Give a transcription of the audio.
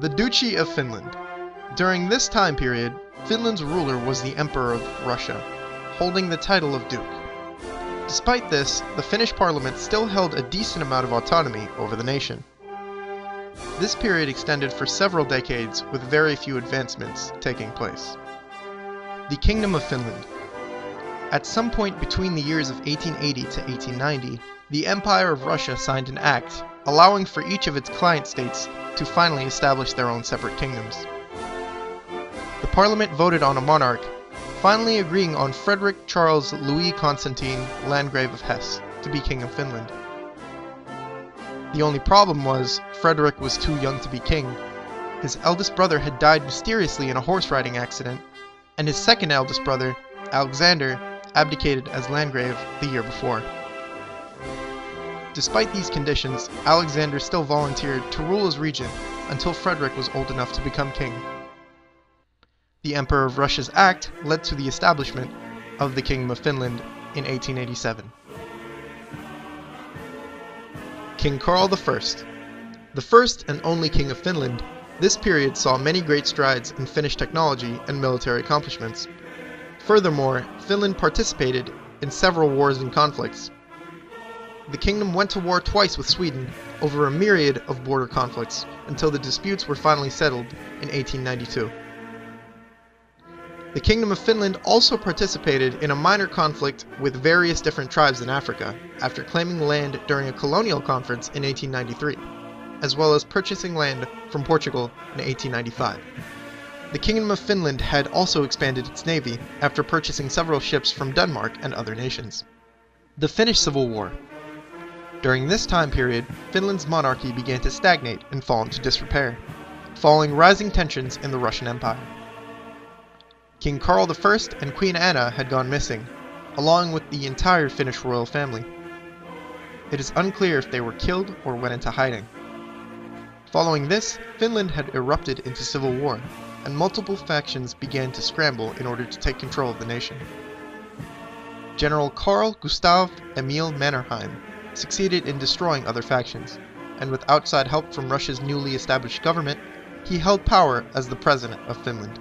The Duchy of Finland. During this time period, Finland's ruler was the Emperor of Russia, holding the title of Duke. Despite this, the Finnish parliament still held a decent amount of autonomy over the nation. This period extended for several decades with very few advancements taking place. The Kingdom of Finland. At some point between the years of 1880 to 1890, the Empire of Russia signed an act allowing for each of its client states to finally establish their own separate kingdoms. The parliament voted on a monarch, finally agreeing on Frederick Charles Louis Constantine, Landgrave of Hesse, to be King of Finland. The only problem was, Frederick was too young to be king. His eldest brother had died mysteriously in a horse riding accident, and his second eldest brother, Alexander, abdicated as Landgrave the year before. Despite these conditions, Alexander still volunteered to rule as regent until Frederick was old enough to become king. The Emperor of Russia's act led to the establishment of the Kingdom of Finland in 1887. King Karl I. The first and only king of Finland, this period saw many great strides in Finnish technology and military accomplishments. Furthermore, Finland participated in several wars and conflicts, the kingdom went to war twice with Sweden over a myriad of border conflicts until the disputes were finally settled in 1892. The Kingdom of Finland also participated in a minor conflict with various different tribes in Africa after claiming land during a colonial conference in 1893, as well as purchasing land from Portugal in 1895. The Kingdom of Finland had also expanded its navy after purchasing several ships from Denmark and other nations. The Finnish Civil War during this time period, Finland's monarchy began to stagnate and fall into disrepair, following rising tensions in the Russian Empire. King Karl I and Queen Anna had gone missing, along with the entire Finnish royal family. It is unclear if they were killed or went into hiding. Following this, Finland had erupted into civil war, and multiple factions began to scramble in order to take control of the nation. General Carl Gustav Emil Mannerheim succeeded in destroying other factions, and with outside help from Russia's newly established government, he held power as the president of Finland.